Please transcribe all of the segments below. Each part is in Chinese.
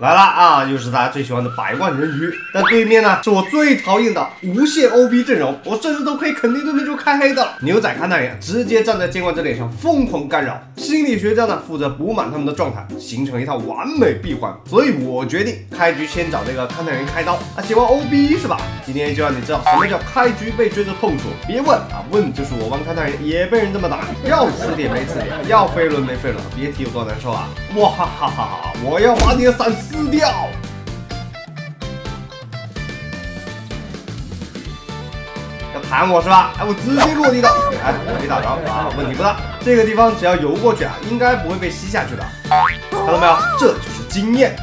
来了啊！又是大家最喜欢的百万人鱼，但对面呢是我最讨厌的无限 OB 阵容，我甚至都可以肯定对面就开黑的了。牛仔勘探员直接站在监管者脸上疯狂干扰，心理学家呢负责补满他们的状态，形成一套完美闭环。所以我决定开局先找这个勘探员开刀啊！喜欢 OB 是吧？今天就让你知道什么叫开局被追的痛楚。别问啊，问就是我玩勘探员也被人这么打，要吃点没吃点，要飞轮没飞轮，别提有多难受啊！哇哈哈哈哈！我要把你的伞撕掉！要弹我是吧？哎，我直接落地的，哎，没打着啊，问题不大。这个地方只要游过去啊，应该不会被吸下去的。看到没有？这就是经验。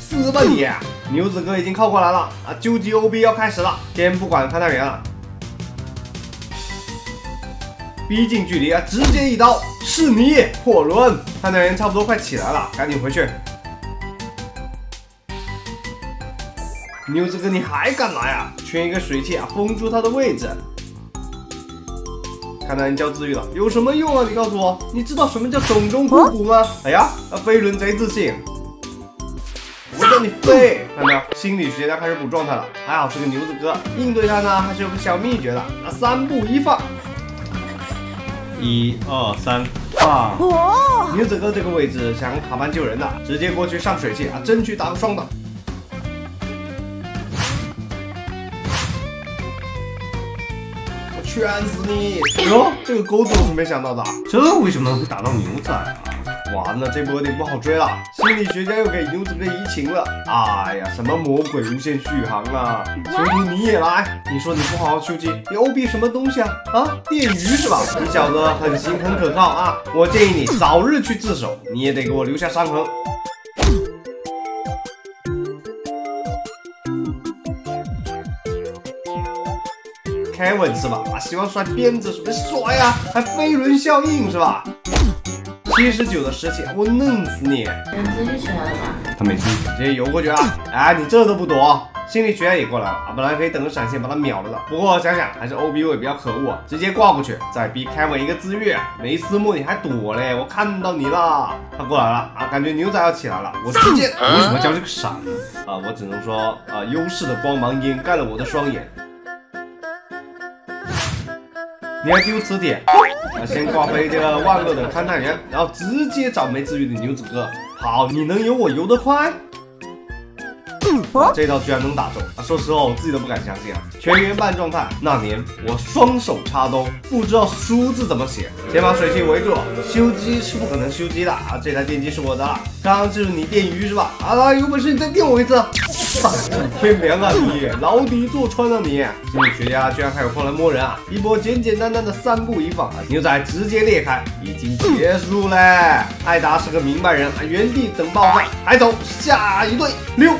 死吧你！牛子哥已经靠过来了啊！究极 OB 要开始了，先不管勘探员了，逼近距离啊，直接一刀，是你破轮！勘探员差不多快起来了，赶紧回去。牛子哥，你还敢来啊？圈一个水器啊，封住他的位置。看来你叫治愈了，有什么用啊？你告诉我，你知道什么叫种中枯骨吗？哎呀，那，飞轮贼自信。我叫你飞，看到没有？心理学家开始补状态了，还好是个牛子哥，应对他呢还是有个小秘诀的。啊，三步一放，一二三，放。牛子哥这个位置想卡板救人的，直接过去上水器啊，争取打个双挡。圈死你！哟，这个钩子我是没想到的，这为什么会打到牛仔啊？完了，这波有点不好追了。心理学家又给牛子哥移情了。哎呀，什么魔鬼无限续航啊！求求你也来！你说你不好好休息，你 OB 什么东西啊？啊，电鱼是吧？你小子很行很可靠啊！我建议你早日去自首，你也得给我留下伤痕。凯文是吧？啊，喜欢甩鞭子，是不是甩啊？还飞轮效应是吧？七十九的士气，我弄死你！你直接起来了吧？他没进，直接游过去啊。哎，你这都不躲？心理学家也过来了啊！本来可以等个闪现把他秒了的，不过想想还是 O B 位比较可恶，直接挂过去，再逼凯文一个自愈。没私募你还躲嘞？我看到你了，他过来了啊！感觉牛仔要起来了，我直接为什么叫这个闪呢？啊，我只能说啊，优势的光芒掩盖了我的双眼。你要丢磁铁？啊，先挂飞这个万恶的勘探员，然后直接找没治愈的牛子哥。好，你能游我游得快？这招居然能打中啊！说实话，我自己都不敢相信啊！全员半状态，那年我双手插兜，不知道输字怎么写。先把水器围住，修机是不可能修机的啊！这台电机是我的，刚刚就是你电鱼是吧？好了，有本事你再电我一次！天凉啊你，牢底坐穿啊你！心理学家居然还有空来摸人啊！一波简简单单的三步一放啊，牛仔直接裂开，已经结束嘞！艾达是个明白人啊，原地等爆炸，还走下一队溜。